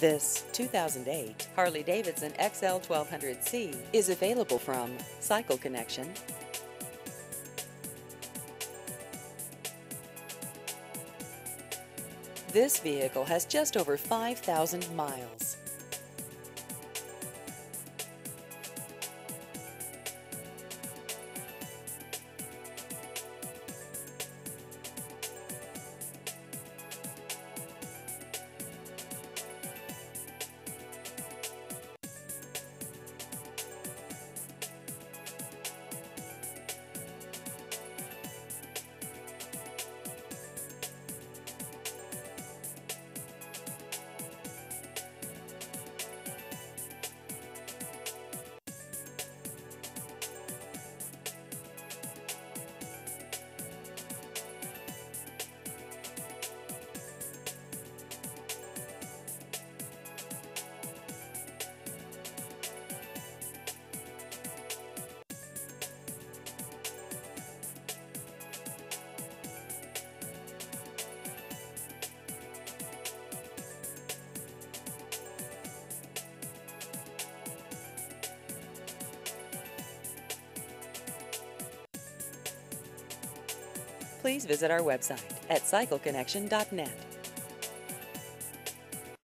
This 2008 Harley-Davidson XL 1200C is available from Cycle Connection. This vehicle has just over 5,000 miles. Please visit our website at cycleconnection.net.